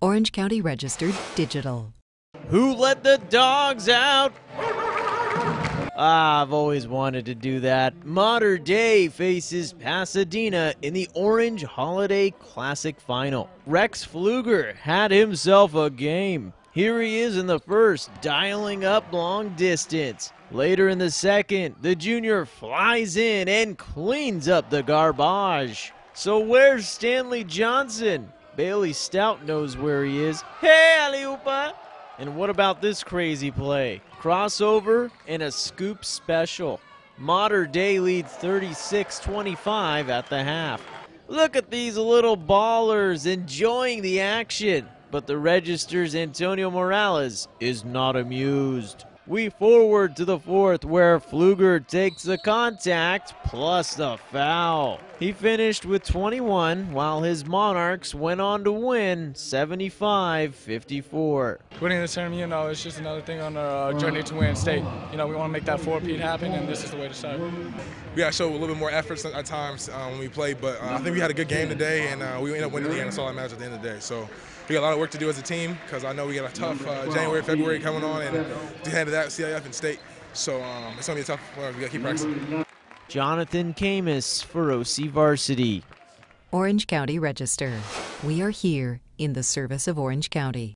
Orange County Registered Digital. Who let the dogs out? Ah, I've always wanted to do that. Mater Dei faces Pasadena in the Orange Holiday Classic Final. Rex Pflueger had himself a game. Here he is in the first, dialing up long distance. Later in the second, the junior flies in and cleans up the garbage. So where's Stanley Johnson? Bailey Stout knows where he is. Hey, Aliupa! And what about this crazy play? Crossover and a scoop special. Mater Dei leads 36 25 at the half. Look at these little ballers enjoying the action. But the Register's Antonio Morales is not amused. We forward to the fourth where Pflueger takes the contact plus the foul. He finished with 21 while his Monarchs went on to win 75-54. Winning this tournament, you know, it's just another thing on our uh, journey to win state. You know, we want to make that four-peat happen, and this is the way to start. We got to show a little bit more effort at times um, when we play, but uh, I think we had a good game today, and uh, we ended up winning the game. That's all that matters at the end of the day. So we got a lot of work to do as a team because I know we got a tough uh, January, February coming on, and to handle that CIF and state. So um, it's gonna be a tough. Well, we got to keep practicing. Jonathan Khamis for OC Varsity. Orange County Register. We are here in the service of Orange County.